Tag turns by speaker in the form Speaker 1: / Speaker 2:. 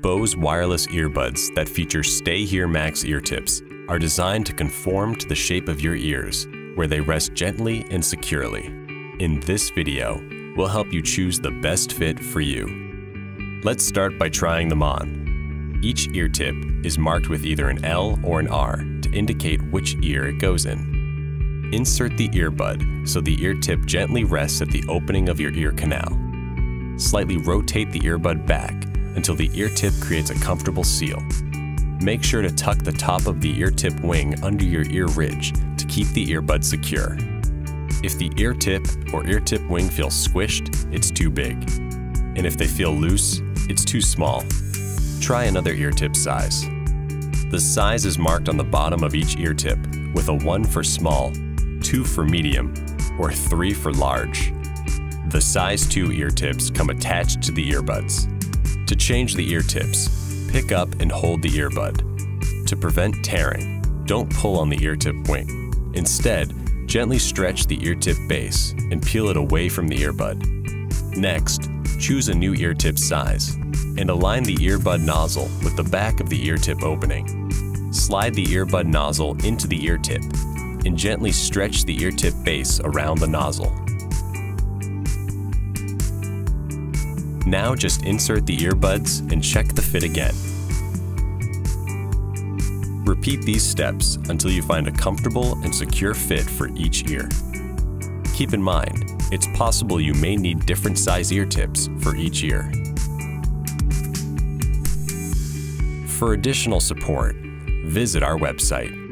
Speaker 1: Bose wireless earbuds that feature StayHear Max ear tips are designed to conform to the shape of your ears, where they rest gently and securely. In this video, we'll help you choose the best fit for you. Let's start by trying them on. Each ear tip is marked with either an L or an R to indicate which ear it goes in. Insert the earbud so the ear tip gently rests at the opening of your ear canal. Slightly rotate the earbud back until the ear tip creates a comfortable seal. Make sure to tuck the top of the ear tip wing under your ear ridge to keep the earbud secure. If the ear tip or ear tip wing feels squished, it's too big. And if they feel loose, it's too small. Try another ear tip size. The size is marked on the bottom of each ear tip with a 1 for small, 2 for medium, or 3 for large. The size 2 ear tips come attached to the earbuds. To change the ear tips, pick up and hold the earbud. To prevent tearing, don't pull on the ear tip wing. Instead, gently stretch the ear tip base and peel it away from the earbud. Next, choose a new ear tip size and align the earbud nozzle with the back of the ear tip opening. Slide the earbud nozzle into the ear tip and gently stretch the ear tip base around the nozzle. Now just insert the earbuds and check the fit again. Repeat these steps until you find a comfortable and secure fit for each ear. Keep in mind, it's possible you may need different size ear tips for each ear. For additional support, visit our website